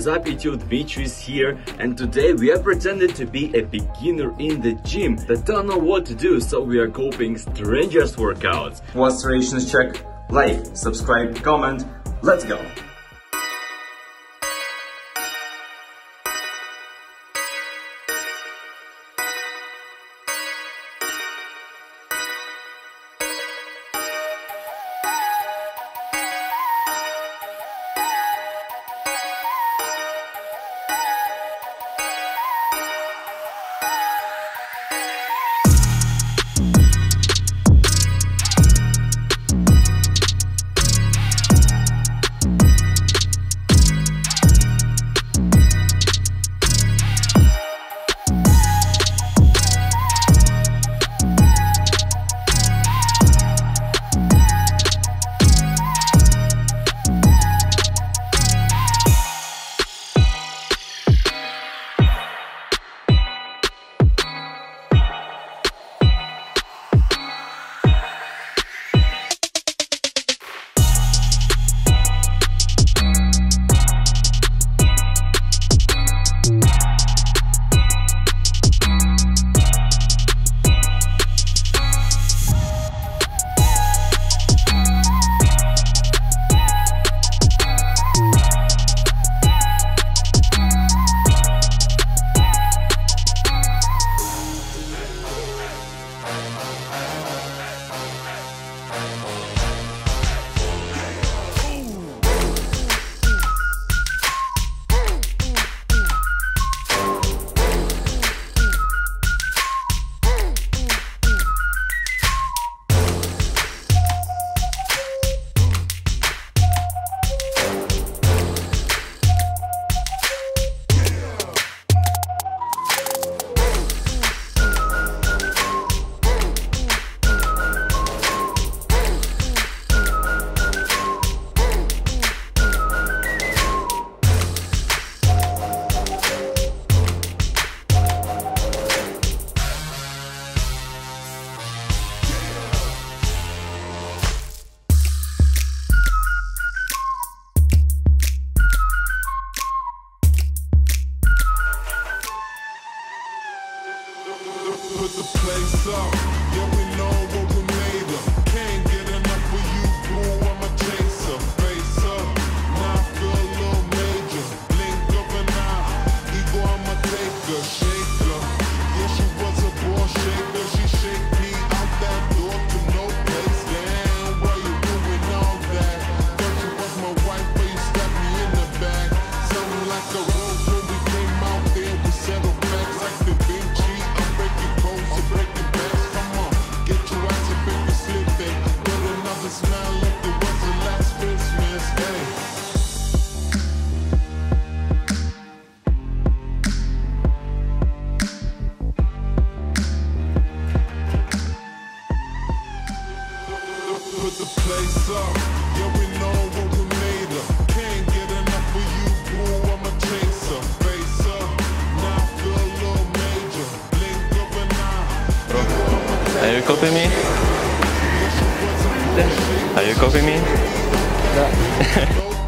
Is up YouTube, Dmitry here and today we are pretending to be a beginner in the gym that don't know what to do so we are copying strangers workouts. What's rations check? Like, subscribe, comment, let's go! The place up. Yeah, up. Yeah, we know what we made of. Can't get enough of you, boo. I'm a chaser. Face up. Now I feel a little major. Blink of an eye. Are you copying me? Are you copying me? No